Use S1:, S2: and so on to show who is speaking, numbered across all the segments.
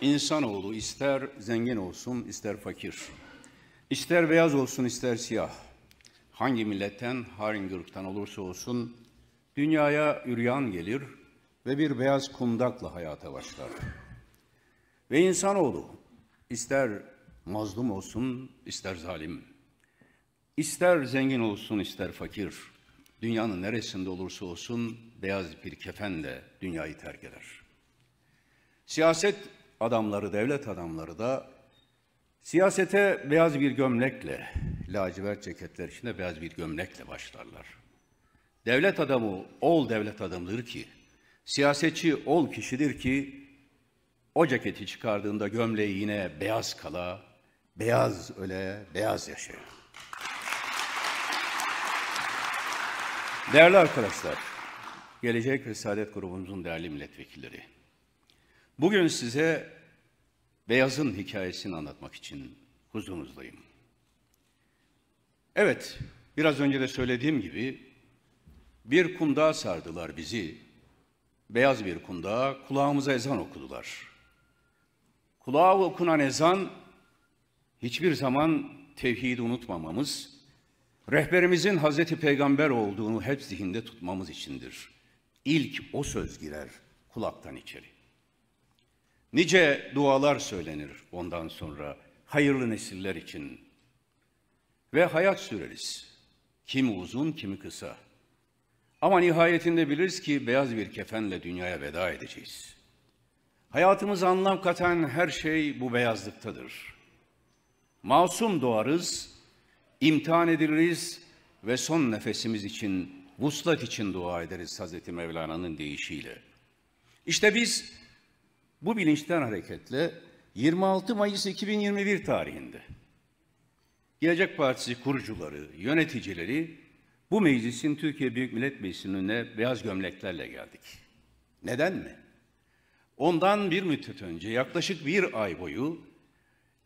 S1: İnsanoğlu ister zengin olsun ister fakir, ister beyaz olsun ister siyah, hangi milletten, hangi ırktan olursa olsun dünyaya üryan gelir ve bir beyaz kundakla hayata başlar. Ve insanoğlu ister mazlum olsun ister zalim, ister zengin olsun ister fakir, dünyanın neresinde olursa olsun beyaz bir kefenle dünyayı terk eder. Siyaset adamları, devlet adamları da siyasete beyaz bir gömlekle, lacivert ceketler içinde beyaz bir gömlekle başlarlar. Devlet adamı ol devlet adamıdır ki, siyasetçi ol kişidir ki, o ceketi çıkardığında gömleği yine beyaz kala, beyaz öle, beyaz yaşar. Değerli arkadaşlar, Gelecek ve Saadet grubumuzun değerli milletvekilleri, bugün size Beyaz'ın hikayesini anlatmak için huzurunuzdayım. Evet, biraz önce de söylediğim gibi bir kundağa sardılar bizi. Beyaz bir kundağa kulağımıza ezan okudular. Kulağa okunan ezan hiçbir zaman tevhidi unutmamamız, rehberimizin Hazreti Peygamber olduğunu hep zihinde tutmamız içindir. İlk o söz girer kulaktan içeri. Nice dualar söylenir ondan sonra hayırlı nesiller için. Ve hayat süreriz. Kimi uzun, kimi kısa. Ama nihayetinde biliriz ki beyaz bir kefenle dünyaya veda edeceğiz. Hayatımıza anlam katan her şey bu beyazlıktadır. Masum doğarız, imtihan ediliriz ve son nefesimiz için, vuslat için dua ederiz Hazreti Mevlana'nın deyişiyle. İşte biz bu bilinçten hareketle 26 Mayıs 2021 tarihinde Gelecek Partisi kurucuları, yöneticileri bu meclisin Türkiye Büyük Millet Meclisi'nin önüne beyaz gömleklerle geldik. Neden mi? Ondan bir müddet önce yaklaşık bir ay boyu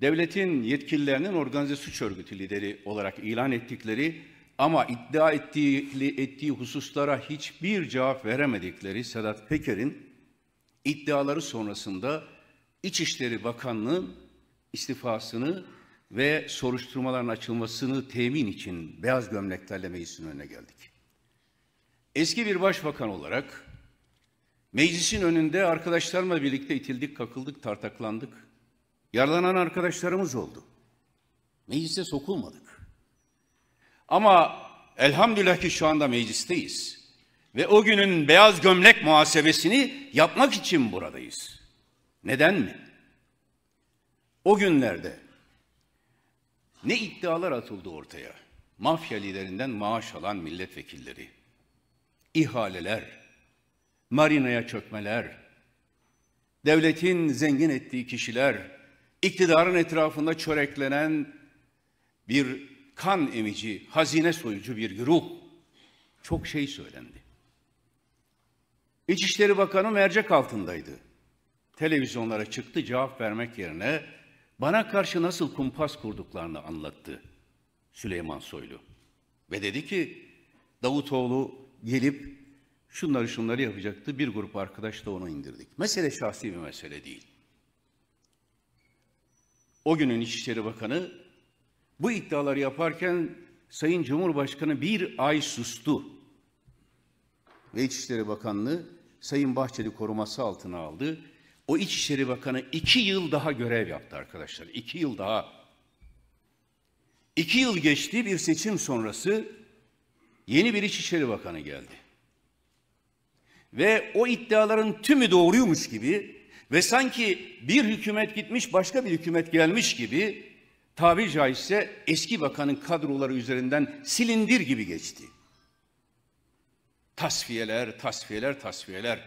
S1: devletin yetkililerinin organize suç örgütü lideri olarak ilan ettikleri ama iddia ettiği, ettiği hususlara hiçbir cevap veremedikleri Sedat Peker'in iddiaları sonrasında İçişleri Bakanlığı istifasını ve soruşturmaların açılmasını temin için beyaz gömleklerle meclisin önüne geldik. Eski bir başbakan olarak meclisin önünde arkadaşlarımla birlikte itildik, kakıldık, tartaklandık. Yaralanan arkadaşlarımız oldu. Meclise sokulmadık. Ama elhamdülillah ki şu anda meclisteyiz. Ve o günün beyaz gömlek muhasebesini yapmak için buradayız. Neden mi? O günlerde ne iddialar atıldı ortaya? Mafya liderinden maaş alan milletvekilleri, ihaleler, marinaya çökmeler, devletin zengin ettiği kişiler, iktidarın etrafında çöreklenen bir kan emici, hazine soyucu bir güruh. Çok şey söylendi. İçişleri Bakanı mercek altındaydı. Televizyonlara çıktı cevap vermek yerine bana karşı nasıl kumpas kurduklarını anlattı Süleyman Soylu. Ve dedi ki Davutoğlu gelip şunları şunları yapacaktı. Bir grup arkadaş da onu indirdik. Mesele şahsi bir mesele değil. O günün İçişleri Bakanı bu iddiaları yaparken Sayın Cumhurbaşkanı bir ay sustu. Ve İçişleri Bakanlığı Sayın Bahçeli koruması altına aldı. O İçişleri Bakanı iki yıl daha görev yaptı arkadaşlar. İki yıl daha. İki yıl geçti bir seçim sonrası yeni bir İçişleri Bakanı geldi. Ve o iddiaların tümü doğruymuş gibi ve sanki bir hükümet gitmiş başka bir hükümet gelmiş gibi tabiri caizse eski bakanın kadroları üzerinden silindir gibi geçti. Tasfiyeler, tasfiyeler, tasfiyeler.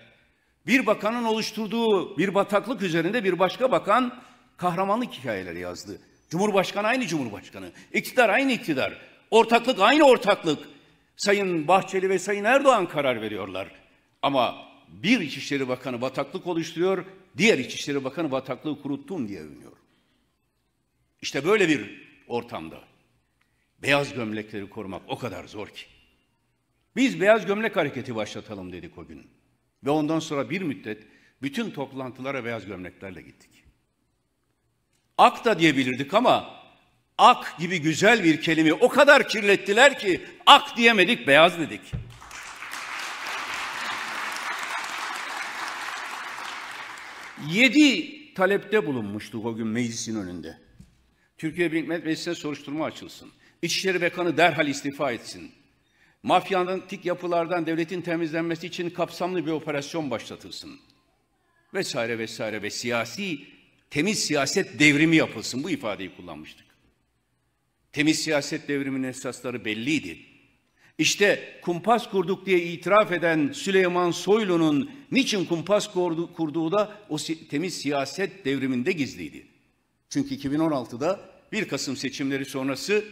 S1: Bir bakanın oluşturduğu bir bataklık üzerinde bir başka bakan kahramanlık hikayeleri yazdı. Cumhurbaşkanı aynı cumhurbaşkanı, iktidar aynı iktidar, ortaklık aynı ortaklık. Sayın Bahçeli ve Sayın Erdoğan karar veriyorlar. Ama bir İçişleri Bakanı bataklık oluşturuyor, diğer İçişleri Bakanı bataklığı kuruttun diye övünüyor. İşte böyle bir ortamda beyaz gömlekleri korumak o kadar zor ki. Biz beyaz gömlek hareketi başlatalım dedik o gün. Ve ondan sonra bir müddet bütün toplantılara beyaz gömleklerle gittik. Ak da diyebilirdik ama ak gibi güzel bir kelime o kadar kirlettiler ki ak diyemedik, beyaz dedik. Yedi talepte bulunmuştuk o gün meclisin önünde. Türkiye Büyük Millet Meclisi'ne soruşturma açılsın. İçişleri Bakanı derhal istifa etsin. Mafyanın tik yapılardan devletin temizlenmesi için kapsamlı bir operasyon başlatılsın. Vesaire vesaire ve siyasi, temiz siyaset devrimi yapılsın. Bu ifadeyi kullanmıştık. Temiz siyaset devriminin esasları belliydi. İşte kumpas kurduk diye itiraf eden Süleyman Soylu'nun niçin kumpas kurdu, kurduğu da o si temiz siyaset devriminde gizliydi. Çünkü 2016'da 1 Kasım seçimleri sonrası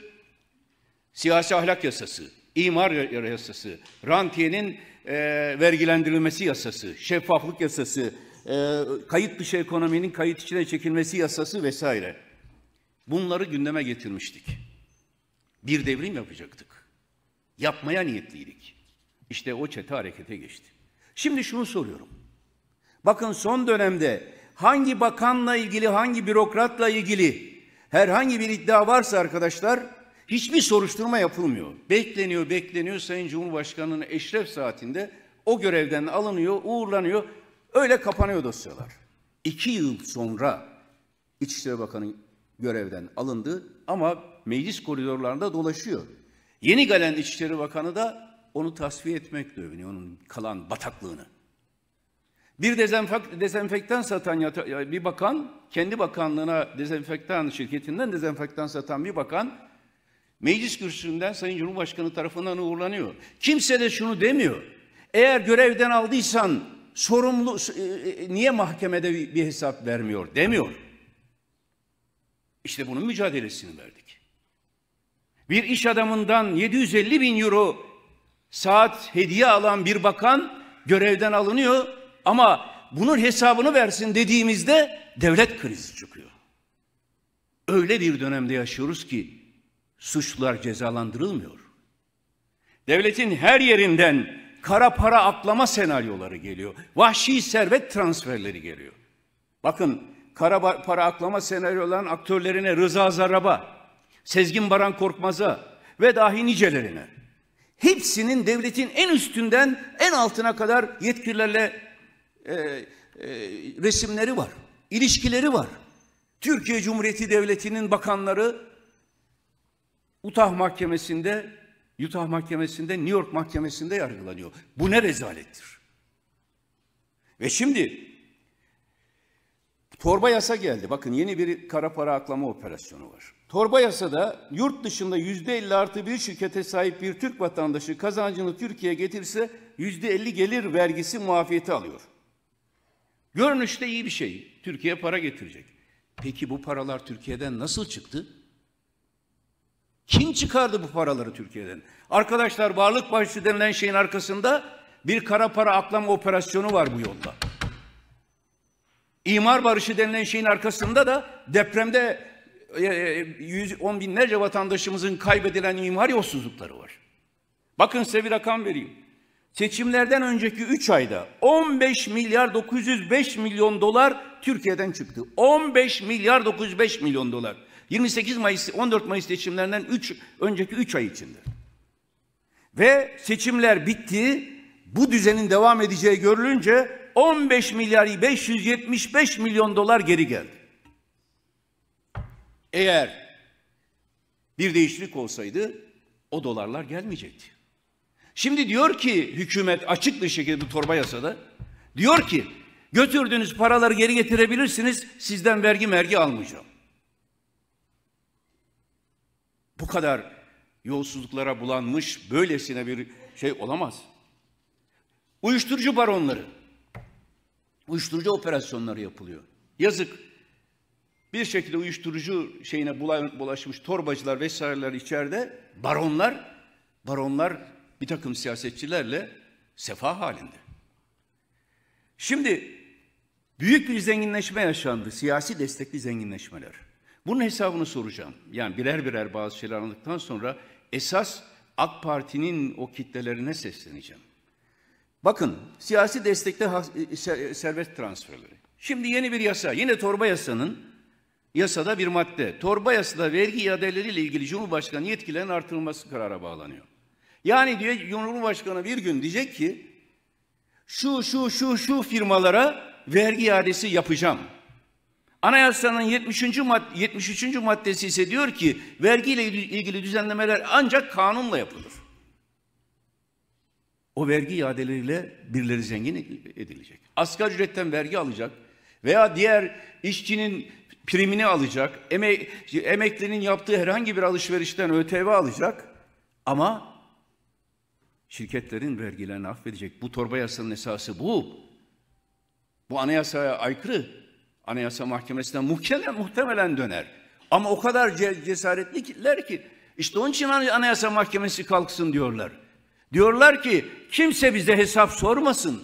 S1: siyasi ahlak yasası, imar yasası, rantiyenin e, vergilendirilmesi yasası, şeffaflık yasası, e, kayıt dışı ekonominin kayıt içine çekilmesi yasası vesaire. Bunları gündeme getirmiştik. Bir devrim yapacaktık. Yapmaya niyetliydik. İşte o çete harekete geçti. Şimdi şunu soruyorum. Bakın son dönemde hangi bakanla ilgili, hangi bürokratla ilgili herhangi bir iddia varsa arkadaşlar hiçbir soruşturma yapılmıyor. Bekleniyor, bekleniyor Sayın Cumhurbaşkanı'nın eşref saatinde o görevden alınıyor, uğurlanıyor. Öyle kapanıyor dosyalar. İki yıl sonra İçişleri Bakanı görevden alındı ama meclis koridorlarında dolaşıyor. Yeni gelen İçişleri Bakanı da onu tasfiye etmekle övünüyor, onun kalan bataklığını. Bir dezenfek, dezenfektan satan bir bakan, kendi bakanlığına dezenfektan şirketinden dezenfektan satan bir bakan, meclis kürsüsünden Sayın Cumhurbaşkanı tarafından uğurlanıyor. Kimse de şunu demiyor. Eğer görevden aldıysan sorumlu, e, e, niye mahkemede bir hesap vermiyor demiyor. İşte bunun mücadelesini verdik. Bir iş adamından 750 bin euro saat hediye alan bir bakan görevden alınıyor ama bunun hesabını versin dediğimizde devlet krizi çıkıyor. Öyle bir dönemde yaşıyoruz ki suçlular cezalandırılmıyor. Devletin her yerinden kara para aklama senaryoları geliyor. Vahşi servet transferleri geliyor. Bakın kara para aklama senaryoların aktörlerine Rıza Zarrab'a, Sezgin Baran Korkmaz'a ve dahi nicelerine. Hepsinin devletin en üstünden en altına kadar yetkililerle e, e, resimleri var, ilişkileri var. Türkiye Cumhuriyeti Devleti'nin bakanları Utah Mahkemesi'nde, Utah Mahkemesi'nde, New York Mahkemesi'nde yargılanıyor. Bu ne rezalettir. Ve şimdi torba yasa geldi. Bakın yeni bir kara para aklama operasyonu var. Torba yasada yurt dışında yüzde elli artı bir şirkete sahip bir Türk vatandaşı kazancını Türkiye'ye getirse yüzde elli gelir vergisi muafiyeti alıyor. Görünüşte iyi bir şey. Türkiye para getirecek. Peki bu paralar Türkiye'den nasıl çıktı? Kim çıkardı bu paraları Türkiye'den? Arkadaşlar varlık bahşişi denilen şeyin arkasında bir kara para aklama operasyonu var bu yolda. İmar barışı denilen şeyin arkasında da depremde e, e, yüz, on binlerce vatandaşımızın kaybedilen imar yolsuzlukları var. Bakın size bir rakam vereyim. Seçimlerden önceki 3 ayda 15 milyar 905 milyon dolar Türkiye'den çıktı. 15 milyar 905 milyon dolar. 28 Mayıs 14 Mayıs seçimlerinden 3 önceki 3 ay içinde. Ve seçimler bitti. Bu düzenin devam edeceği görülünce 15 milyar 575 milyon dolar geri geldi. Eğer bir değişiklik olsaydı o dolarlar gelmeyecekti. Şimdi diyor ki hükümet açık bir şekilde bu torba yasada diyor ki götürdüğünüz paraları geri getirebilirsiniz sizden vergi mergi almayacağım. Bu kadar yolsuzluklara bulanmış böylesine bir şey olamaz. Uyuşturucu baronları, uyuşturucu operasyonları yapılıyor. Yazık. Bir şekilde uyuşturucu şeyine bulaşmış torbacılar vesaireler içeride baronlar, baronlar bir takım siyasetçilerle sefa halinde. Şimdi büyük bir zenginleşme yaşandı, siyasi destekli zenginleşmeler. Bunun hesabını soracağım. Yani birer birer bazı şeyler anladıktan sonra esas AK Parti'nin o kitlelerine sesleneceğim. Bakın siyasi destekte servet transferleri. Şimdi yeni bir yasa, yine torba yasanın yasada bir madde. Torba yasada vergi iadeleriyle ilgili Cumhurbaşkanı yetkilerinin artırılması karara bağlanıyor. Yani diyor Cumhurbaşkanı bir gün diyecek ki şu şu şu şu firmalara vergi iadesi yapacağım. Anayasanın 70. Mad 73. maddesi ise diyor ki vergiyle ilgili düzenlemeler ancak kanunla yapılır. O vergi iadeleriyle birileri zengin edilecek. Asgari ücretten vergi alacak veya diğer işçinin primini alacak, emek, emeklinin yaptığı herhangi bir alışverişten ÖTV alacak ama şirketlerin vergilerini affedecek. Bu torba yasanın esası bu. Bu anayasaya aykırı. Anayasa Mahkemesi'nden muhtemelen, muhtemelen döner. Ama o kadar cesaretliler ki işte onun için Anayasa Mahkemesi kalksın diyorlar. Diyorlar ki kimse bize hesap sormasın.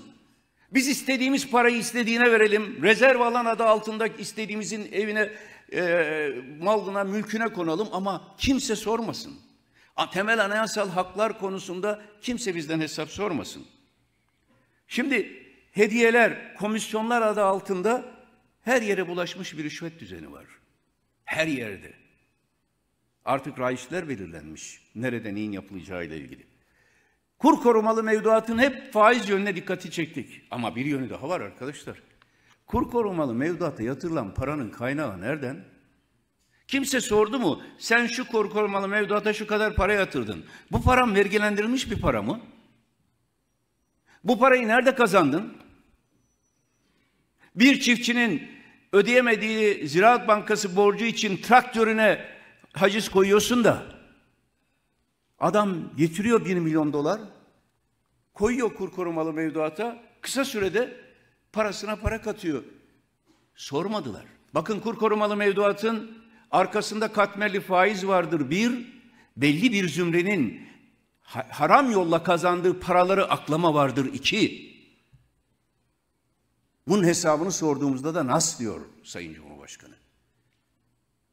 S1: Biz istediğimiz parayı istediğine verelim. Rezerv alan adı altında istediğimizin evine, e, malına, mülküne konalım ama kimse sormasın. Temel anayasal haklar konusunda kimse bizden hesap sormasın. Şimdi hediyeler, komisyonlar adı altında her yere bulaşmış bir rüşvet düzeni var. Her yerde. Artık raiçler belirlenmiş. Nerede neyin yapılacağı ile ilgili. Kur korumalı mevduatın hep faiz yönüne dikkati çektik. Ama bir yönü daha var arkadaşlar. Kur korumalı mevduata yatırılan paranın kaynağı nereden? Kimse sordu mu? Sen şu kur korumalı mevduata şu kadar para yatırdın. Bu param vergilendirilmiş bir para mı? Bu parayı nerede kazandın? Bir çiftçinin ödeyemediği Ziraat Bankası borcu için traktörüne haciz koyuyorsun da adam getiriyor bir milyon dolar koyuyor kur korumalı mevduata kısa sürede parasına para katıyor. Sormadılar. Bakın kur korumalı mevduatın arkasında katmerli faiz vardır bir, belli bir zümrenin haram yolla kazandığı paraları aklama vardır iki. Bunun hesabını sorduğumuzda da nas diyor Sayın Cumhurbaşkanı.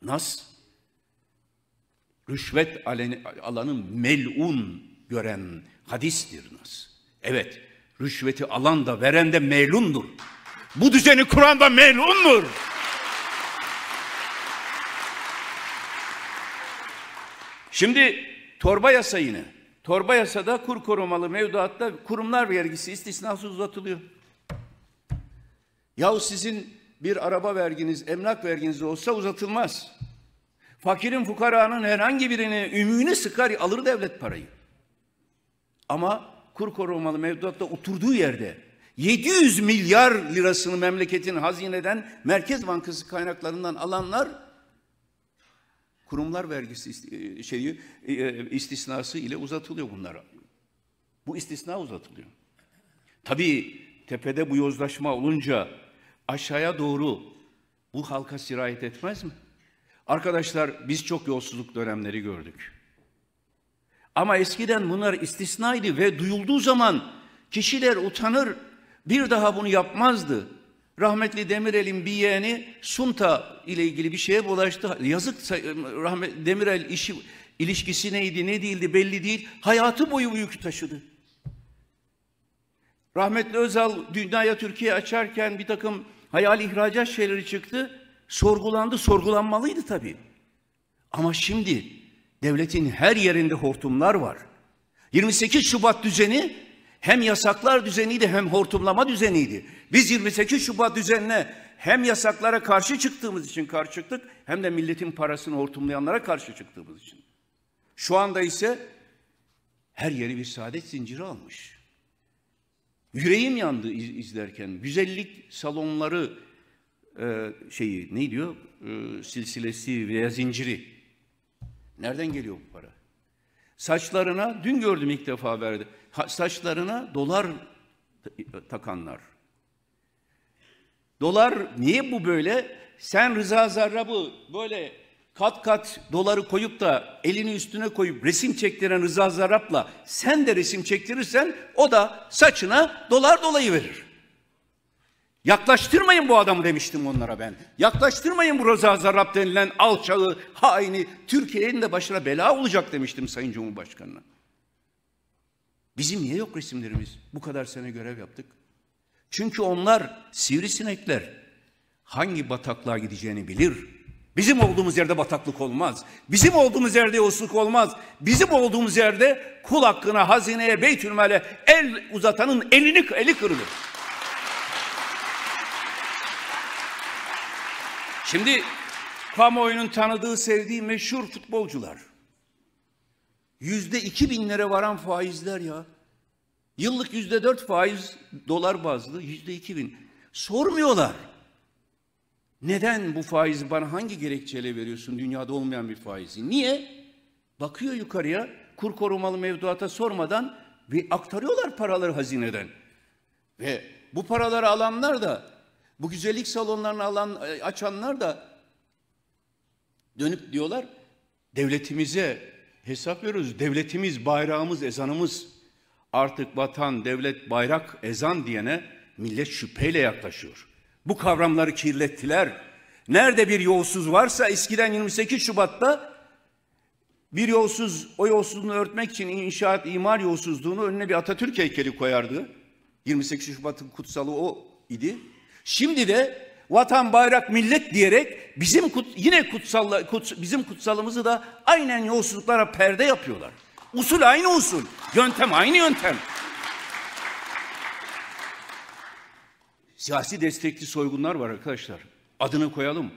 S1: Nas, rüşvet alanı melun gören hadistir nas. Evet, rüşveti alan da veren de melundur. Bu düzeni kuran da melundur. Şimdi torba yasa yine. Torba yasada kur korumalı mevduatta kurumlar vergisi istisnasız uzatılıyor. Yahu sizin bir araba verginiz, emlak verginiz olsa uzatılmaz. Fakirin fukaranın herhangi birini ümüğüne sıkar alır devlet parayı. Ama kur korumalı mevduatta oturduğu yerde 700 milyar lirasını memleketin hazineden Merkez Bankası kaynaklarından alanlar kurumlar vergisi şeyi e, istisnası ile uzatılıyor bunlar. Bu istisna uzatılıyor. Tabii tepede bu yozlaşma olunca aşağıya doğru bu halka sirayet etmez mi? Arkadaşlar biz çok yolsuzluk dönemleri gördük. Ama eskiden bunlar istisnaydı ve duyulduğu zaman kişiler utanır, bir daha bunu yapmazdı. Rahmetli Demirel'in bir yeğeni Sunta ile ilgili bir şeye bulaştı. Yazık rahmet Demirel işi ilişkisi neydi, ne değildi belli değil. Hayatı boyu bu yükü taşıdı. Rahmetli Özal dünyaya Türkiye açarken bir takım hayal ihracat şeyleri çıktı. Sorgulandı, sorgulanmalıydı tabii. Ama şimdi devletin her yerinde hortumlar var. 28 Şubat düzeni hem yasaklar düzeniydi hem hortumlama düzeniydi. Biz 28 Şubat düzenine hem yasaklara karşı çıktığımız için karşı çıktık hem de milletin parasını hortumlayanlara karşı çıktığımız için. Şu anda ise her yeri bir saadet zinciri almış. Yüreğim yandı izlerken. Güzellik salonları e, şeyi ne diyor? E, silsilesi veya zinciri. Nereden geliyor bu para? Saçlarına, dün gördüm ilk defa verdi. Saçlarına dolar takanlar. Dolar niye bu böyle? Sen Rıza Zarrab'ı böyle kat kat doları koyup da elini üstüne koyup resim çektiren Rıza Zarrab'la sen de resim çektirirsen o da saçına dolar dolayı verir. Yaklaştırmayın bu adamı demiştim onlara ben. Yaklaştırmayın bu Rıza Zarrab denilen alçağı, haini, Türkiye'nin de başına bela olacak demiştim Sayın Cumhurbaşkanı'na. Bizim niye yok resimlerimiz? Bu kadar sene görev yaptık. Çünkü onlar sivrisinekler. Hangi bataklığa gideceğini bilir. Bizim olduğumuz yerde bataklık olmaz. Bizim olduğumuz yerde yolsuzluk olmaz. Bizim olduğumuz yerde kul hakkına, hazineye, beytülmale el uzatanın elini eli kırılır. Şimdi kamuoyunun tanıdığı, sevdiği meşhur futbolcular. Yüzde iki binlere varan faizler ya. Yıllık yüzde dört faiz dolar bazlı yüzde iki bin. Sormuyorlar. Neden bu faizi bana hangi gerekçeyle veriyorsun dünyada olmayan bir faizi? Niye? Bakıyor yukarıya kur korumalı mevduata sormadan ve aktarıyorlar paraları hazineden. Ve bu paraları alanlar da bu güzellik salonlarını alan açanlar da dönüp diyorlar devletimize hesap veriyoruz. Devletimiz, bayrağımız, ezanımız artık vatan, devlet, bayrak, ezan diyene millet şüpheyle yaklaşıyor. Bu kavramları kirlettiler. Nerede bir yolsuz varsa eskiden 28 Şubat'ta bir yolsuz o yolsuzluğunu örtmek için inşaat imar yolsuzluğunu önüne bir Atatürk heykeli koyardı. 28 Şubat'ın kutsalı o idi. Şimdi de vatan, bayrak, millet diyerek bizim kut, yine kutsal kuts, bizim kutsalımızı da aynen yolsuzluklara perde yapıyorlar. Usul aynı usul, yöntem aynı yöntem. Siyasi destekli soygunlar var arkadaşlar. Adını koyalım.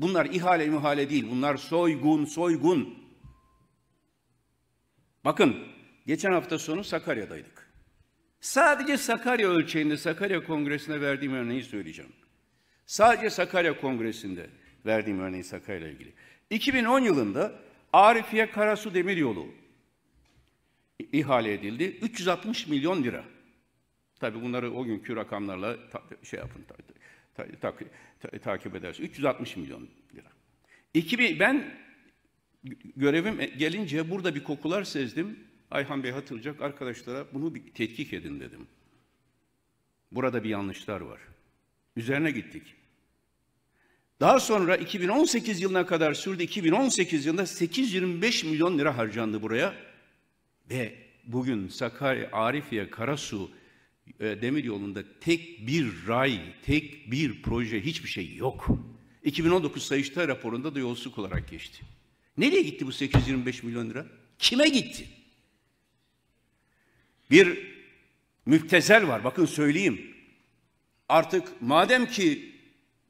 S1: Bunlar ihale mühale değil. Bunlar soygun, soygun. Bakın, geçen hafta sonu Sakarya'daydık. Sadece Sakarya ölçeğinde, Sakarya Kongresi'ne verdiğim örneği söyleyeceğim. Sadece Sakarya Kongresi'nde verdiğim örneği Sakarya ile ilgili. 2010 yılında Arifiye Karasu Demiryolu ihale edildi. 360 milyon lira. Tabii bunları o günkü rakamlarla ta, şey yapın, ta, ta, ta, ta, takip edersiniz. 360 milyon lira. 2000, ben görevim gelince burada bir kokular sezdim. Ayhan Bey hatırlayacak arkadaşlara bunu bir tetkik edin dedim. Burada bir yanlışlar var. Üzerine gittik. Daha sonra 2018 yılına kadar sürdü. 2018 yılında 825 milyon lira harcandı buraya. Ve bugün Sakarya, Arifiye, Karasu e, demir yolunda tek bir ray, tek bir proje hiçbir şey yok. 2019 Sayıştay raporunda da yolsuzluk olarak geçti. Nereye gitti bu 825 milyon lira? Kime gitti? Bir müptezel var. Bakın söyleyeyim. Artık madem ki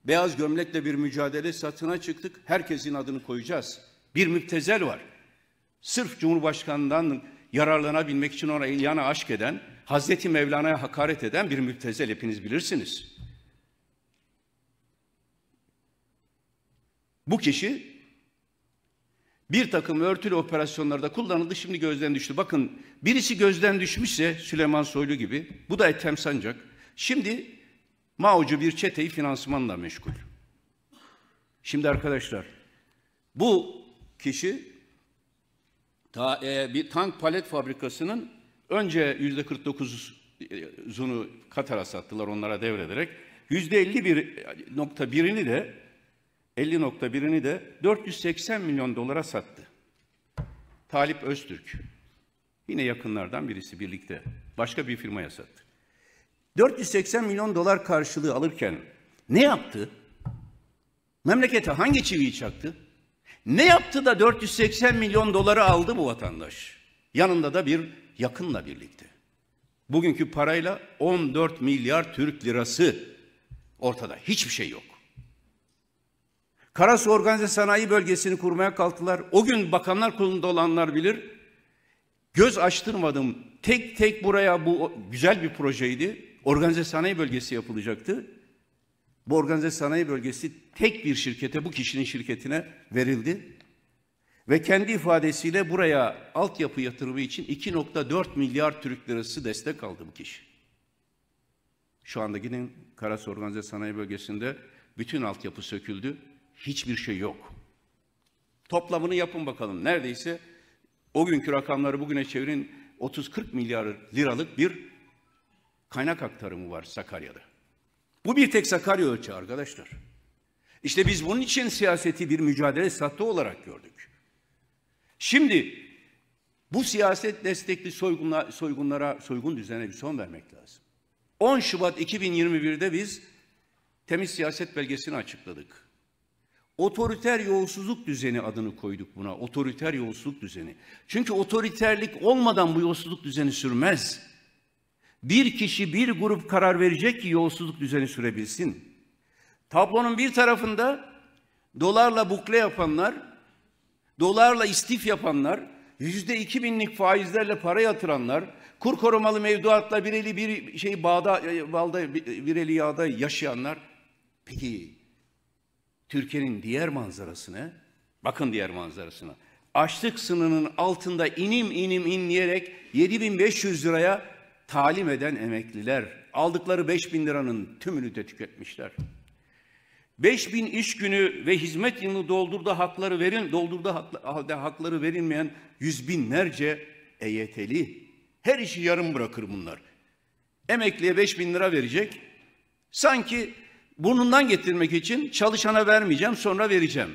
S1: beyaz gömlekle bir mücadele satına çıktık, herkesin adını koyacağız. Bir müptezel var. Sırf Cumhurbaşkanı'ndan yararlanabilmek için ona ilyana aşk eden, Hazreti Mevlana'ya hakaret eden bir müptezel hepiniz bilirsiniz. Bu kişi bir takım örtülü operasyonlarda kullanıldı şimdi gözden düştü. Bakın birisi gözden düşmüşse Süleyman Soylu gibi bu da Ethem Sancak. Şimdi Mao'cu bir çeteyi finansmanla meşgul. Şimdi arkadaşlar bu kişi ta, e, bir tank palet fabrikasının önce yüzde 49'unu Katar'a sattılar onlara devrederek yüzde 51.1'ini de 50.1'ini de 480 milyon dolara sattı. Talip Öztürk. Yine yakınlardan birisi birlikte. Başka bir firmaya sattı. 480 milyon dolar karşılığı alırken ne yaptı? Memlekete hangi çiviyi çaktı? Ne yaptı da 480 milyon doları aldı bu vatandaş? Yanında da bir yakınla birlikte. Bugünkü parayla 14 milyar Türk lirası ortada. Hiçbir şey yok. Karasu Organize Sanayi Bölgesi'ni kurmaya kalktılar. O gün bakanlar kurulunda olanlar bilir. Göz açtırmadım. Tek tek buraya bu güzel bir projeydi. Organize sanayi bölgesi yapılacaktı. Bu organize sanayi bölgesi tek bir şirkete, bu kişinin şirketine verildi. Ve kendi ifadesiyle buraya altyapı yatırımı için 2.4 milyar Türk lirası destek aldı bu kişi. Şu anda gidin Karasu Organize Sanayi Bölgesi'nde bütün altyapı söküldü. Hiçbir şey yok. Toplamını yapın bakalım. Neredeyse o günkü rakamları bugüne çevirin 30-40 milyar liralık bir kaynak aktarımı var Sakarya'da. Bu bir tek Sakarya ölçeği arkadaşlar. İşte biz bunun için siyaseti bir mücadele sattı olarak gördük. Şimdi bu siyaset destekli soygunla, soygunlara, soygun düzenine bir son vermek lazım. 10 Şubat 2021'de biz temiz siyaset belgesini açıkladık. Otoriter yolsuzluk düzeni adını koyduk buna. Otoriter yolsuzluk düzeni. Çünkü otoriterlik olmadan bu yolsuzluk düzeni sürmez. Bir kişi, bir grup karar verecek ki yolsuzluk düzeni sürebilsin. Tablonun bir tarafında dolarla bukle yapanlar, dolarla istif yapanlar, yüzde iki binlik faizlerle para yatıranlar, kur korumalı mevduatla bireli bir şey bağda, balda bireli yağda yaşayanlar. Peki Türkiye'nin diğer manzarasını, bakın diğer manzarasına. Açlık sınırının altında inim inim inleyerek 7500 liraya talim eden emekliler aldıkları 5000 liranın tümünü de tüketmişler. 5000 iş günü ve hizmet yılını doldurdu hakları verin, doldurdu halde hakları verilmeyen yüz binlerce EYT'li. Her işi yarım bırakır bunlar. Emekliye 5000 lira verecek. Sanki burnundan getirmek için çalışana vermeyeceğim sonra vereceğim.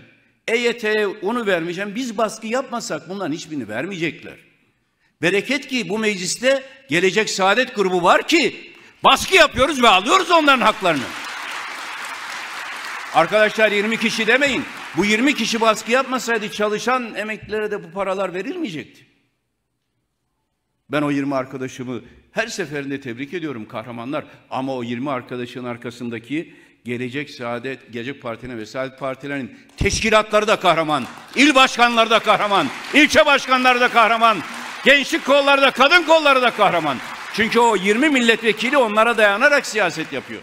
S1: EYT'ye onu vermeyeceğim. Biz baskı yapmasak bunların hiçbirini vermeyecekler. Bereket ki bu mecliste gelecek saadet grubu var ki baskı yapıyoruz ve alıyoruz onların haklarını. Arkadaşlar 20 kişi demeyin. Bu 20 kişi baskı yapmasaydı çalışan emeklilere de bu paralar verilmeyecekti. Ben o 20 arkadaşımı her seferinde tebrik ediyorum kahramanlar. Ama o 20 arkadaşın arkasındaki Gelecek Saadet, Gelecek Parti'nin ve Saadet Partilerin teşkilatları da kahraman. İl başkanları da kahraman. ilçe başkanları da kahraman. Gençlik kolları da, kadın kolları da kahraman. Çünkü o 20 milletvekili onlara dayanarak siyaset yapıyor.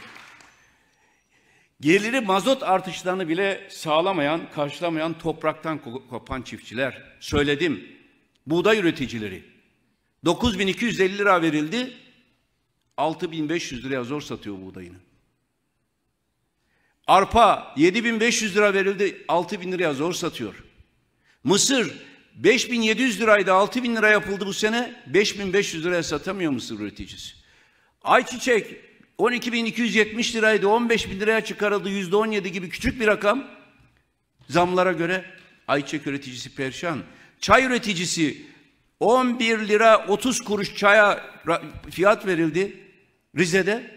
S1: Geliri mazot artışlarını bile sağlamayan, karşılamayan topraktan kopan çiftçiler. Söyledim. Buğday üreticileri. 9250 lira verildi. 6500 liraya zor satıyor buğdayını. Arpa 7500 lira verildi 6000 liraya zor satıyor. Mısır 5700 liraydı 6000 lira yapıldı bu sene 5500 liraya satamıyor mısır üreticisi. Ayçiçek 12.270 liraydı 15 bin liraya çıkarıldı yüzde 17 gibi küçük bir rakam. Zamlara göre ayçiçek üreticisi perşan. Çay üreticisi 11 lira 30 kuruş çaya fiyat verildi Rize'de.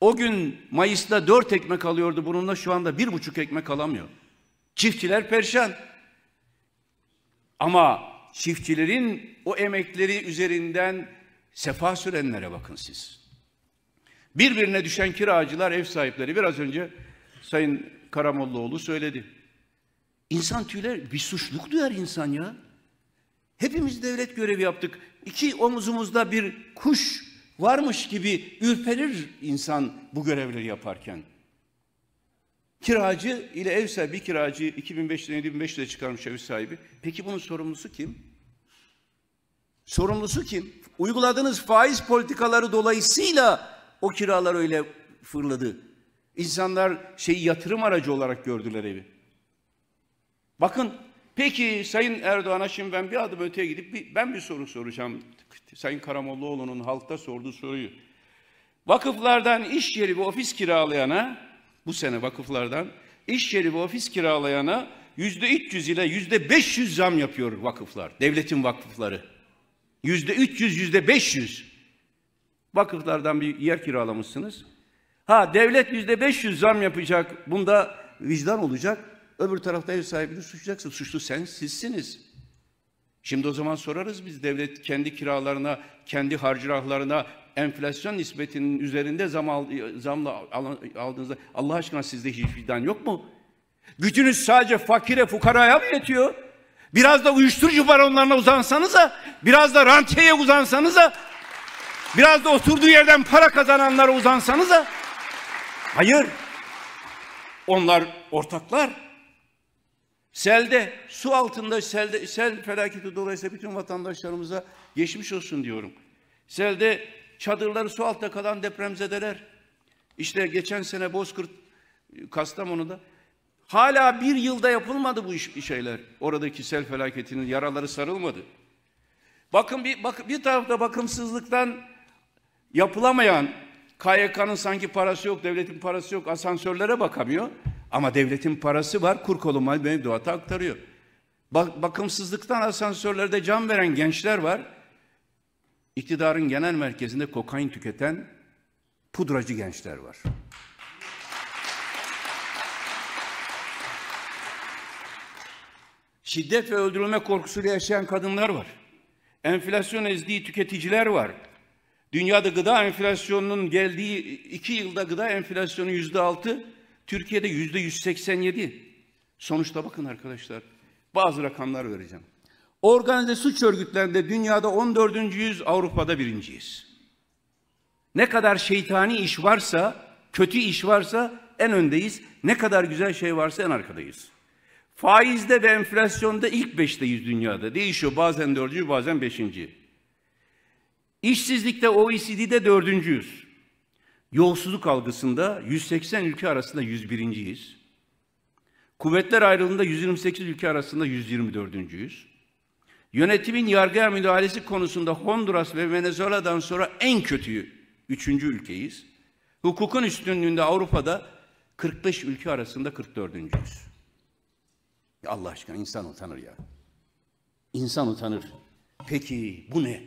S1: O gün Mayıs'ta dört ekmek alıyordu bununla şu anda bir buçuk ekmek alamıyor. Çiftçiler perişan. Ama çiftçilerin o emekleri üzerinden sefa sürenlere bakın siz. Birbirine düşen kiracılar, ev sahipleri biraz önce Sayın Karamollaoğlu söyledi. İnsan tüyler bir suçluk duyar insan ya. Hepimiz devlet görevi yaptık. İki omuzumuzda bir kuş varmış gibi ürperir insan bu görevleri yaparken. Kiracı ile ev sahibi, kiracı 2005 lira 7500 lira çıkarmış ev sahibi. Peki bunun sorumlusu kim? Sorumlusu kim? Uyguladığınız faiz politikaları dolayısıyla o kiralar öyle fırladı. İnsanlar şeyi yatırım aracı olarak gördüler evi. Bakın peki Sayın Erdoğan'a şimdi ben bir adım öteye gidip bir, ben bir soru soracağım. Sayın Karamollaoğlu'nun halkta sorduğu soruyu. Vakıflardan iş yeri ve ofis kiralayana, bu sene vakıflardan iş yeri ve ofis kiralayana yüzde 300 ile yüzde 500 zam yapıyor vakıflar, devletin vakıfları. Yüzde 300, yüzde 500. Vakıflardan bir yer kiralamışsınız. Ha devlet yüzde 500 zam yapacak, bunda vicdan olacak. Öbür tarafta ev sahibini suçlayacaksın. Suçlu sen, sizsiniz. Şimdi o zaman sorarız biz devlet kendi kiralarına, kendi harcırahlarına enflasyon nispetinin üzerinde zam al, zamla aldığınızda Allah aşkına sizde hiç vicdan yok mu? Gücünüz sadece fakire fukaraya mı yetiyor? Biraz da uyuşturucu baronlarına uzansanıza, biraz da rantiyeye uzansanıza, biraz da oturduğu yerden para kazananlara uzansanıza. Hayır. Onlar ortaklar. Selde, su altında selde, sel felaketi dolayısıyla bütün vatandaşlarımıza geçmiş olsun diyorum. Selde çadırları su altta kalan depremzedeler. İşte geçen sene Bozkurt, Kastamonu'da hala bir yılda yapılmadı bu iş, şeyler. Oradaki sel felaketinin yaraları sarılmadı. Bakın bir, bak, bir tarafta bakımsızlıktan yapılamayan KYK'nın sanki parası yok, devletin parası yok, asansörlere bakamıyor. Ama devletin parası var, kur kolu mal mevduata aktarıyor. Bak, bakımsızlıktan asansörlerde can veren gençler var. İktidarın genel merkezinde kokain tüketen pudracı gençler var. Şiddet ve öldürülme korkusuyla yaşayan kadınlar var. Enflasyon ezdiği tüketiciler var. Dünyada gıda enflasyonunun geldiği iki yılda gıda enflasyonu yüzde altı, Türkiye'de yüzde 187. Sonuçta bakın arkadaşlar, bazı rakamlar vereceğim. Organize suç örgütlerinde dünyada 14. yüz, Avrupa'da birinciyiz. Ne kadar şeytani iş varsa, kötü iş varsa en öndeyiz. Ne kadar güzel şey varsa en arkadayız. Faizde ve enflasyonda ilk beşteyiz dünyada. Değişiyor bazen dördüncü bazen beşinci. İşsizlikte OECD'de dördüncüyüz. Yolsuzluk algısında 180 ülke arasında 101.yiz. Kuvvetler ayrılığında 128 ülke arasında 124.yüz. Yönetimin yargıya müdahalesi konusunda Honduras ve Venezuela'dan sonra en kötü üçüncü ülkeyiz. Hukukun üstünlüğünde Avrupa'da 45 ülke arasında 44.yüz. Ya Allah aşkına insan utanır ya. İnsan utanır. Peki bu ne?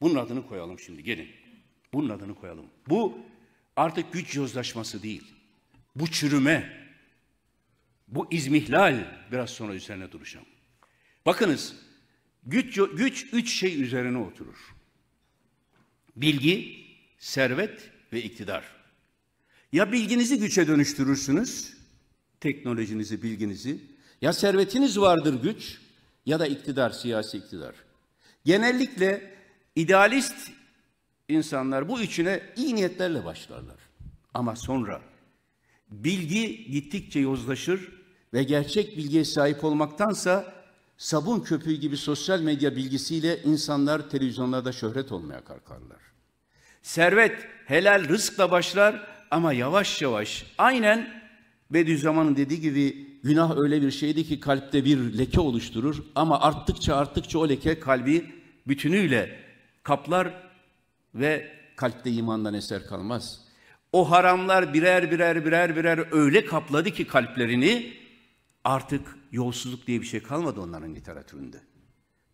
S1: Bunun adını koyalım şimdi gelin. Bunun adını koyalım. Bu artık güç yozlaşması değil. Bu çürüme. Bu izmihlal biraz sonra üzerine duracağım. Bakınız güç, güç üç şey üzerine oturur. Bilgi, servet ve iktidar. Ya bilginizi güçe dönüştürürsünüz, teknolojinizi, bilginizi, ya servetiniz vardır güç ya da iktidar, siyasi iktidar. Genellikle idealist insanlar bu üçüne iyi niyetlerle başlarlar. Ama sonra bilgi gittikçe yozlaşır ve gerçek bilgiye sahip olmaktansa sabun köpüğü gibi sosyal medya bilgisiyle insanlar televizyonlarda şöhret olmaya kalkarlar. Servet helal rızkla başlar ama yavaş yavaş aynen Bediüzzaman'ın dediği gibi günah öyle bir şeydi ki kalpte bir leke oluşturur ama arttıkça arttıkça o leke kalbi bütünüyle kaplar ve kalpte imandan eser kalmaz. O haramlar birer birer birer birer öyle kapladı ki kalplerini artık yolsuzluk diye bir şey kalmadı onların literatüründe.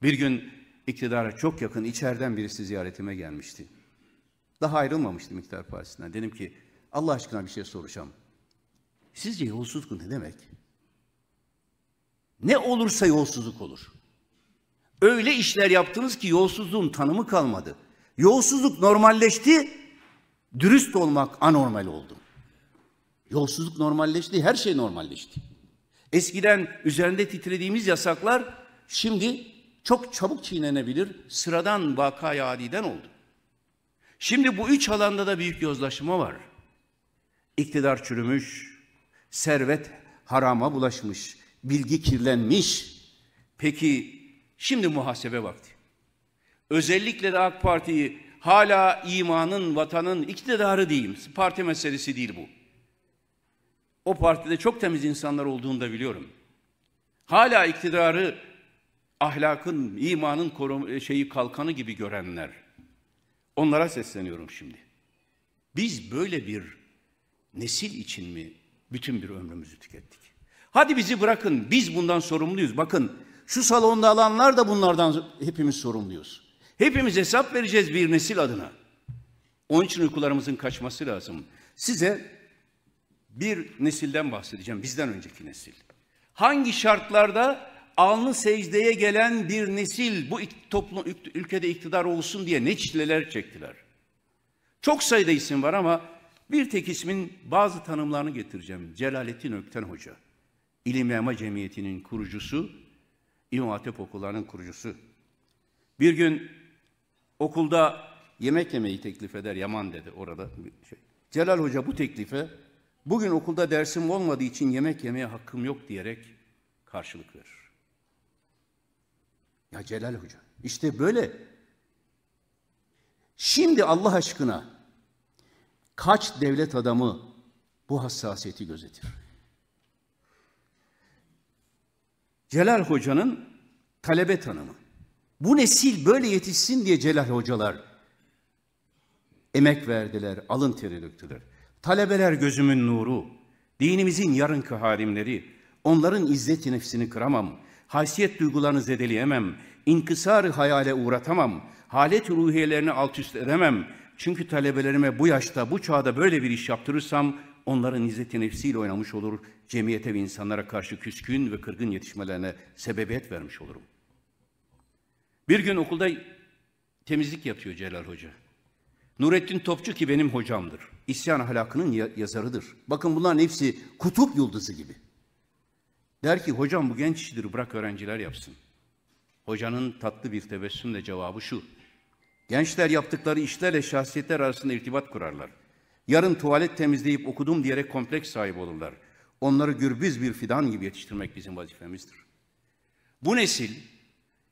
S1: Bir gün iktidara çok yakın içeriden birisi ziyaretime gelmişti. Daha ayrılmamıştım iktidar partisinden. Dedim ki Allah aşkına bir şey soracağım. Sizce yolsuzluk ne demek? Ne olursa yolsuzluk olur. Öyle işler yaptınız ki yolsuzluğun tanımı kalmadı. Yolsuzluk normalleşti, dürüst olmak anormal oldu. Yolsuzluk normalleşti, her şey normalleşti. Eskiden üzerinde titrediğimiz yasaklar şimdi çok çabuk çiğnenebilir, sıradan vakaya adiden oldu. Şimdi bu üç alanda da büyük yozlaşma var. İktidar çürümüş, servet harama bulaşmış, bilgi kirlenmiş. Peki şimdi muhasebe vakti. Özellikle de AK Parti'yi hala imanın, vatanın iktidarı diyeyim. Parti meselesi değil bu. O partide çok temiz insanlar olduğunu da biliyorum. Hala iktidarı ahlakın, imanın korum şeyi kalkanı gibi görenler. Onlara sesleniyorum şimdi. Biz böyle bir nesil için mi bütün bir ömrümüzü tükettik? Hadi bizi bırakın, biz bundan sorumluyuz. Bakın, şu salonda alanlar da bunlardan hepimiz sorumluyuz. Hepimiz hesap vereceğiz bir nesil adına. Onun için uykularımızın kaçması lazım. Size bir nesilden bahsedeceğim, bizden önceki nesil. Hangi şartlarda alnı secdeye gelen bir nesil bu toplum, ülkede iktidar olsun diye ne çileler çektiler. Çok sayıda isim var ama bir tek ismin bazı tanımlarını getireceğim. Celalettin Ökten Hoca. İlim Yama Cemiyeti'nin kurucusu, İmam Hatip okullarının kurucusu. Bir gün okulda yemek yemeyi teklif eder Yaman dedi orada. Şey. Celal Hoca bu teklife bugün okulda dersim olmadığı için yemek yemeye hakkım yok diyerek karşılık verir. Ya Celal Hoca işte böyle. Şimdi Allah aşkına kaç devlet adamı bu hassasiyeti gözetir? Celal Hoca'nın talebe tanımı. Bu nesil böyle yetişsin diye Celal Hocalar emek verdiler, alın teri döktüler. Talebeler gözümün nuru, dinimizin yarınki harimleri, onların izzet nefsini kıramam, haysiyet duygularını zedeleyemem, inkısar hayale uğratamam, halet ruhiyelerini alt üst edemem. Çünkü talebelerime bu yaşta, bu çağda böyle bir iş yaptırırsam onların izzeti nefsiyle oynamış olur, cemiyete ve insanlara karşı küskün ve kırgın yetişmelerine sebebiyet vermiş olurum. Bir gün okulda temizlik yapıyor Celal Hoca. Nurettin Topçu ki benim hocamdır. İsyan ahlakının yazarıdır. Bakın bunların hepsi kutup yıldızı gibi. Der ki hocam bu genç işidir bırak öğrenciler yapsın. Hocanın tatlı bir tebessümle cevabı şu. Gençler yaptıkları işlerle şahsiyetler arasında irtibat kurarlar. Yarın tuvalet temizleyip okudum diyerek kompleks sahibi olurlar. Onları gürbüz bir fidan gibi yetiştirmek bizim vazifemizdir. Bu nesil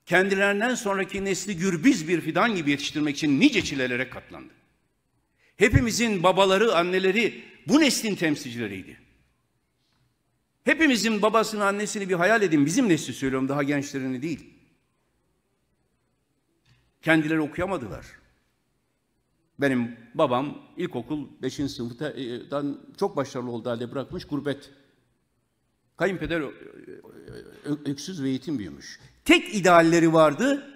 S1: kendilerinden sonraki nesli gürbüz bir fidan gibi yetiştirmek için nice çilelere katlandı. Hepimizin babaları, anneleri bu neslin temsilcileriydi. Hepimizin babasını, annesini bir hayal edin. Bizim nesli söylüyorum, daha gençlerini değil. Kendileri okuyamadılar. Benim babam ilkokul 5. sınıftan çok başarılı olduğu halde bırakmış gurbet. Kayınpeder öksüz ve yetim büyümüş. Tek idealleri vardı.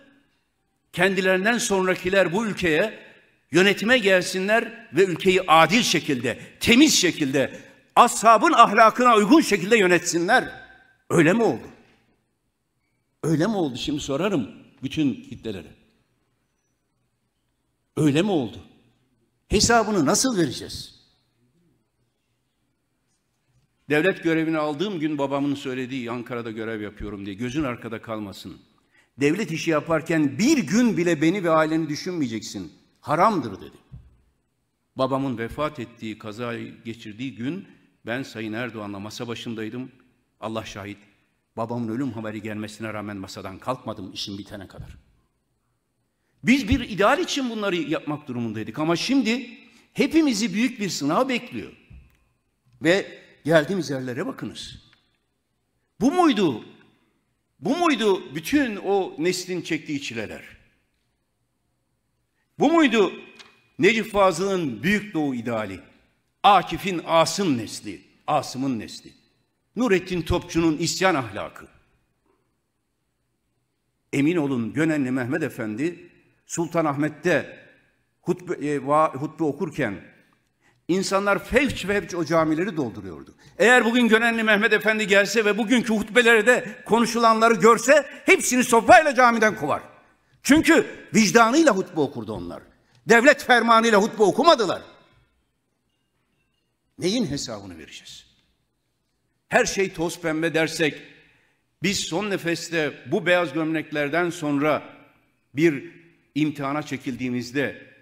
S1: Kendilerinden sonrakiler bu ülkeye yönetime gelsinler ve ülkeyi adil şekilde, temiz şekilde, ashabın ahlakına uygun şekilde yönetsinler. Öyle mi oldu? Öyle mi oldu? Şimdi sorarım bütün kitlelere. Öyle mi oldu? Hesabını nasıl vereceğiz? Devlet görevini aldığım gün babamın söylediği Ankara'da görev yapıyorum diye gözün arkada kalmasın. Devlet işi yaparken bir gün bile beni ve aileni düşünmeyeceksin. Haramdır dedi. Babamın vefat ettiği, kazayı geçirdiği gün ben Sayın Erdoğan'la masa başındaydım. Allah şahit. Babamın ölüm haberi gelmesine rağmen masadan kalkmadım işim bitene kadar. Biz bir ideal için bunları yapmak durumundaydık ama şimdi hepimizi büyük bir sınav bekliyor. Ve geldiğimiz yerlere bakınız. Bu muydu? Bu muydu bütün o neslin çektiği çileler? Bu muydu Necip Fazıl'ın Büyük Doğu ideali? Akif'in Asım nesli, Asım'ın nesli. Nurettin Topçu'nun isyan ahlakı. Emin olun Gönenli Mehmet Efendi Sultanahmet'te hutbe, e, hutbe okurken insanlar fevç fevç o camileri dolduruyordu. Eğer bugün Gönenli Mehmet Efendi gelse ve bugünkü hutbelerde konuşulanları görse hepsini sopayla camiden kovar. Çünkü vicdanıyla hutbe okurdu onlar. Devlet fermanıyla hutbe okumadılar. Neyin hesabını vereceğiz? Her şey toz pembe dersek biz son nefeste bu beyaz gömleklerden sonra bir imtihana çekildiğimizde,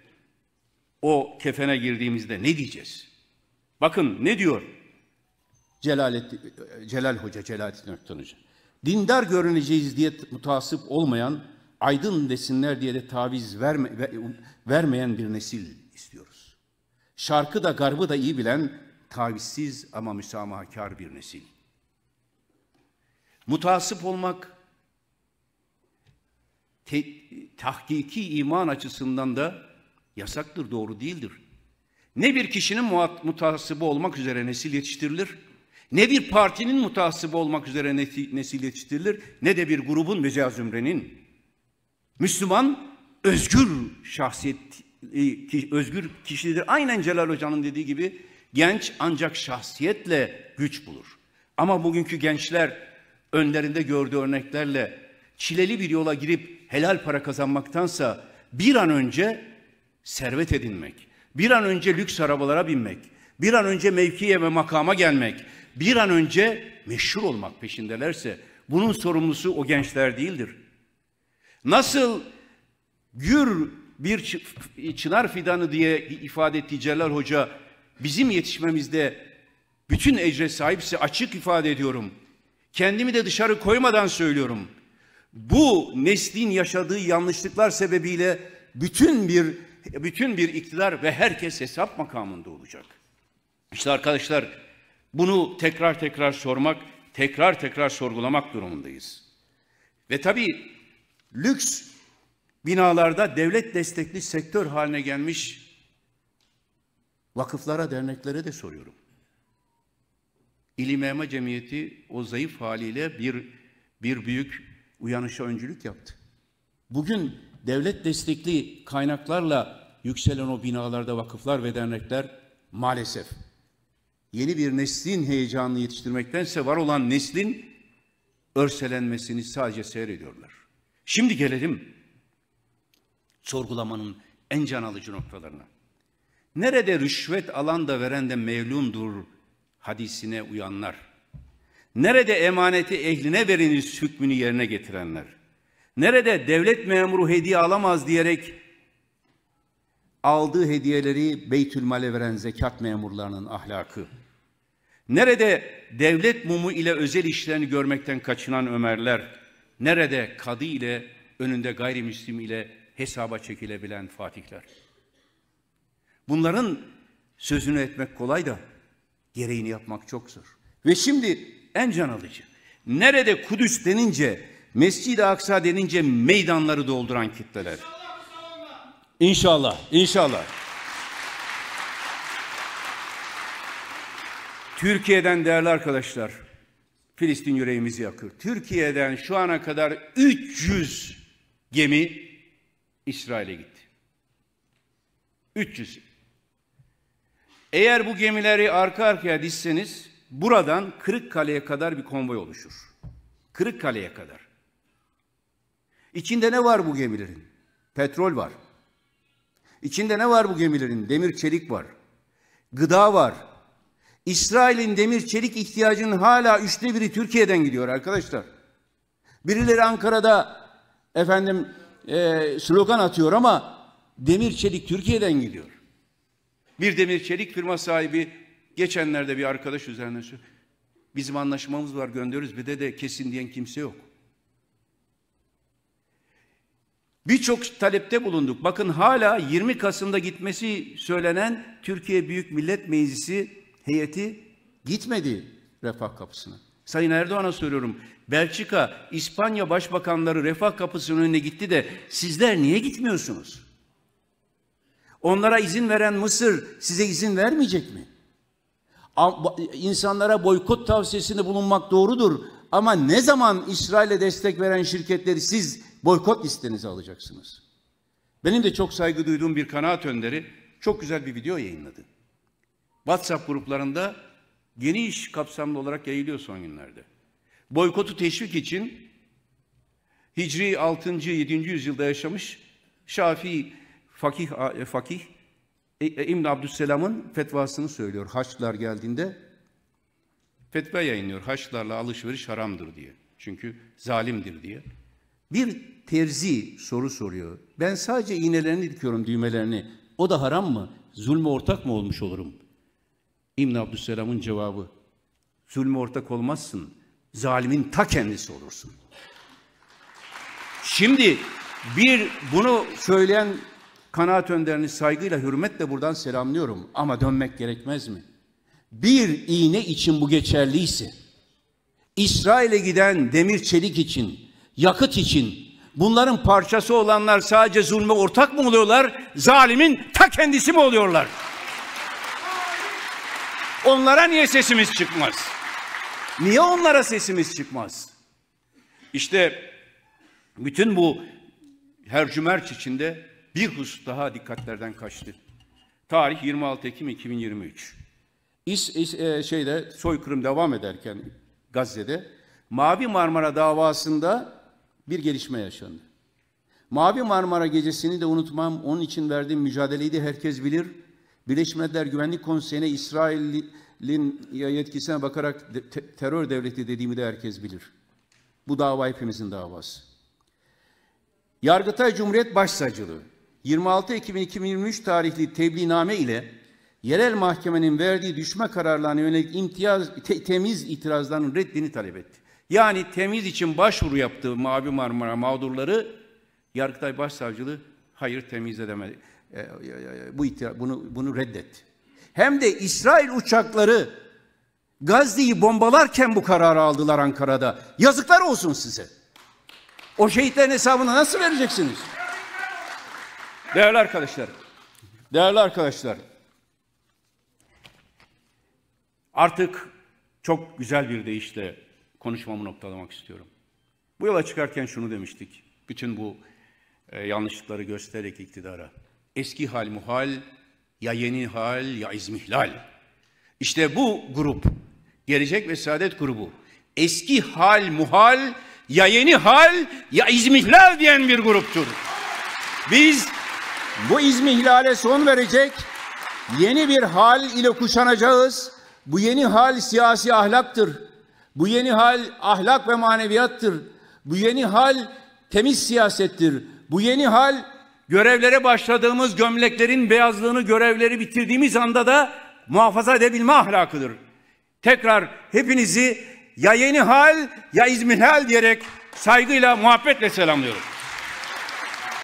S1: o kefene girdiğimizde ne diyeceğiz? Bakın ne diyor Celalettin, Celal Hoca, Celalettin Ökten Hoca. Dindar görüneceğiz diye mutasip olmayan, aydın desinler diye de taviz verme, vermeyen bir nesil istiyoruz. Şarkı da garbı da iyi bilen, tavizsiz ama müsamahakar bir nesil. Mutasip olmak te, tahkiki iman açısından da yasaktır, doğru değildir. Ne bir kişinin mutasıbı olmak üzere nesil yetiştirilir, ne bir partinin mutasıbı olmak üzere nesil yetiştirilir, ne de bir grubun veya zümrenin. Müslüman özgür şahsiyet, özgür kişidir. Aynen Celal Hoca'nın dediği gibi genç ancak şahsiyetle güç bulur. Ama bugünkü gençler önlerinde gördüğü örneklerle çileli bir yola girip helal para kazanmaktansa bir an önce servet edinmek, bir an önce lüks arabalara binmek, bir an önce mevkiye ve makama gelmek, bir an önce meşhur olmak peşindelerse bunun sorumlusu o gençler değildir. Nasıl gür bir çınar fidanı diye ifade ettiği Celal Hoca bizim yetişmemizde bütün ecre sahipse açık ifade ediyorum. Kendimi de dışarı koymadan söylüyorum bu neslin yaşadığı yanlışlıklar sebebiyle bütün bir bütün bir iktidar ve herkes hesap makamında olacak. İşte arkadaşlar bunu tekrar tekrar sormak, tekrar tekrar sorgulamak durumundayız. Ve tabii lüks binalarda devlet destekli sektör haline gelmiş vakıflara, derneklere de soruyorum. İlim Cemiyeti o zayıf haliyle bir bir büyük uyanışa öncülük yaptı. Bugün devlet destekli kaynaklarla yükselen o binalarda vakıflar ve dernekler maalesef yeni bir neslin heyecanını yetiştirmektense var olan neslin örselenmesini sadece seyrediyorlar. Şimdi gelelim sorgulamanın en can alıcı noktalarına. Nerede rüşvet alan da veren de mevlundur hadisine uyanlar. Nerede emaneti ehline veriniz hükmünü yerine getirenler. Nerede devlet memuru hediye alamaz diyerek aldığı hediyeleri Beytülmal'e veren zekat memurlarının ahlakı. Nerede devlet mumu ile özel işlerini görmekten kaçınan Ömerler, nerede kadı ile önünde gayrimüslim ile hesaba çekilebilen fatihler. Bunların sözünü etmek kolay da gereğini yapmak çok zor. Ve şimdi en can alıcı. Nerede Kudüs denince, Mescid-i Aksa denince meydanları dolduran kitleler. İnşallah, inşallah. Türkiye'den değerli arkadaşlar, Filistin yüreğimizi yakır. Türkiye'den şu ana kadar 300 gemi İsrail'e gitti. 300. Eğer bu gemileri arka arkaya dizseniz buradan Kırıkkale'ye kadar bir konvoy oluşur. Kırıkkale'ye kadar. İçinde ne var bu gemilerin? Petrol var. İçinde ne var bu gemilerin? Demir çelik var. Gıda var. İsrail'in demir çelik ihtiyacının hala üçte biri Türkiye'den gidiyor arkadaşlar. Birileri Ankara'da efendim e, slogan atıyor ama demir çelik Türkiye'den gidiyor. Bir demir çelik firma sahibi geçenlerde bir arkadaş üzerine. Bizim anlaşmamız var gönderiyoruz bir de de kesin diyen kimse yok. Birçok talepte bulunduk. Bakın hala 20 Kasım'da gitmesi söylenen Türkiye Büyük Millet Meclisi heyeti gitmedi refah kapısına. Sayın Erdoğan'a söylüyorum. Belçika, İspanya başbakanları refah kapısının önüne gitti de sizler niye gitmiyorsunuz? Onlara izin veren Mısır size izin vermeyecek mi? İnsanlara boykot tavsiyesinde bulunmak doğrudur. Ama ne zaman İsrail'e destek veren şirketleri siz boykot listenize alacaksınız? Benim de çok saygı duyduğum bir kanaat önderi çok güzel bir video yayınladı. WhatsApp gruplarında geniş kapsamlı olarak yayılıyor son günlerde. Boykotu teşvik için Hicri 6. 7. yüzyılda yaşamış Şafii fakih, fakih e, e, İbn Abdüsselam'ın fetvasını söylüyor Haçlılar geldiğinde. Fetva yayınlıyor. Haçlılarla alışveriş haramdır diye. Çünkü zalimdir diye. Bir terzi soru soruyor. Ben sadece iğnelerini dikiyorum düğmelerini. O da haram mı? Zulme ortak mı olmuş olurum? İbn Abdüsselam'ın cevabı. Zulme ortak olmazsın. Zalimin ta kendisi olursun. Şimdi bir bunu söyleyen kanaat önderini saygıyla, hürmetle buradan selamlıyorum. Ama dönmek gerekmez mi? Bir iğne için bu geçerliyse, İsrail'e giden demir çelik için, yakıt için, bunların parçası olanlar sadece zulme ortak mı oluyorlar? Zalimin ta kendisi mi oluyorlar? Onlara niye sesimiz çıkmaz? Niye onlara sesimiz çıkmaz? İşte bütün bu hercümerç içinde bir husus daha dikkatlerden kaçtı. Tarih 26 Ekim 2023. İs, is, e, şeyde soykırım devam ederken Gazze'de Mavi Marmara davasında bir gelişme yaşandı. Mavi Marmara gecesini de unutmam. Onun için verdiğim mücadeleyi de herkes bilir. Birleşmiş Milletler Güvenlik Konseyi'ne İsrail'in yetkisine bakarak te terör devleti dediğimi de herkes bilir. Bu dava hepimizin davası. Yargıtay Cumhuriyet Başsavcılığı 26 Ekim 2023 tarihli tebliğname ile yerel mahkemenin verdiği düşme kararlarına yönelik imtiyaz, te, temiz itirazlarının reddini talep etti. Yani temiz için başvuru yaptığı Mavi Marmara mağdurları Yargıtay Başsavcılığı hayır temiz edemedi. E, bu bunu, bunu reddetti. Hem de İsrail uçakları Gazze'yi bombalarken bu kararı aldılar Ankara'da. Yazıklar olsun size. O şehitlerin hesabını nasıl vereceksiniz? Değerli arkadaşlar, değerli arkadaşlar, artık çok güzel bir deyişle konuşmamı noktalamak istiyorum. Bu yola çıkarken şunu demiştik, bütün bu e, yanlışlıkları göstererek iktidara. Eski hal muhal, ya yeni hal ya izmihlal. İşte bu grup, Gelecek ve Saadet grubu, eski hal muhal, ya yeni hal, ya izmihlal diyen bir gruptur. Biz bu izmihlale son verecek yeni bir hal ile kuşanacağız. Bu yeni hal siyasi ahlaktır. Bu yeni hal ahlak ve maneviyattır. Bu yeni hal temiz siyasettir. Bu yeni hal görevlere başladığımız gömleklerin beyazlığını görevleri bitirdiğimiz anda da muhafaza edebilme ahlakıdır. Tekrar hepinizi ya yeni hal ya izmihal diyerek saygıyla muhabbetle selamlıyorum.